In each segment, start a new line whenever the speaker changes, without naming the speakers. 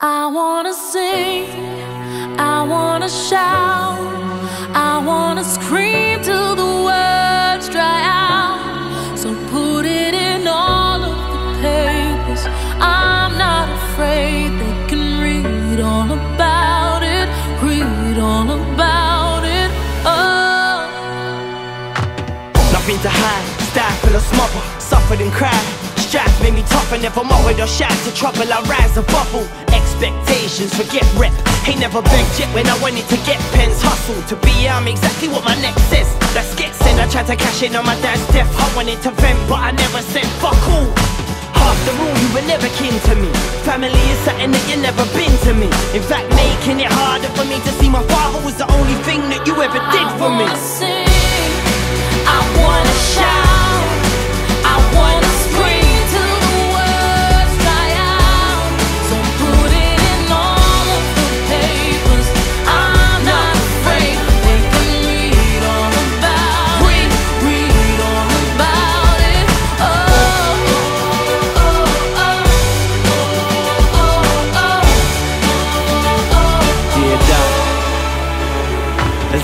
I wanna sing, I wanna shout, I wanna scream till the words dry out. So put it in all of the papers. I'm not afraid, they can read all about it, read all about it. Oh.
Nothing to hide, stifle or smother, suffered and cried. Strife made me tough and never mocked or shy to trouble. I rise a bubble. Expectations, forget rep. Ain't never begged yet when I wanted to get pens. Hustle to be I'm exactly what my next says. Let's get sent. I tried to cash in on my dad's death. I wanted to vent, but I never said fuck all. After all, you were never kin to me. Family is something that you never been to me. In fact, making it harder for me to see my father was the only thing that you ever did for me.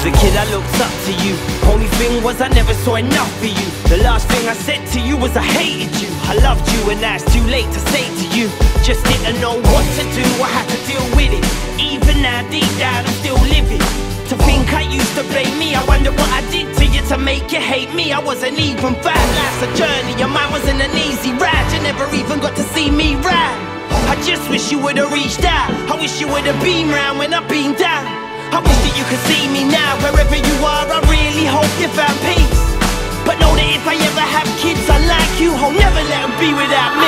As a kid, I looked up to you. Only thing was, I never saw enough for you. The last thing I said to you was, I hated you. I loved you, and now it's too late to say to you. Just didn't know what to do, I had to deal with it. Even now, deep down, I'm still living. To think I used to blame me, I wonder what I did to you to make you hate me. I wasn't even bad, life's a journey, and mine wasn't an easy ride. You never even got to see me ride. I just wish you would've reached out. I wish you would've been round when I've been down. I wish that you could see me now, wherever you are. I really hope you found peace. But know that if I ever have kids, I like you. I'll never let them be without me.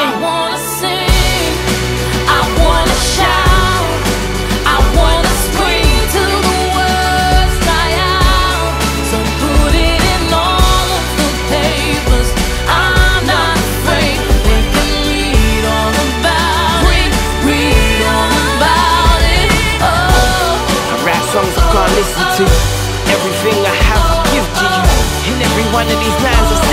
One of these lines, I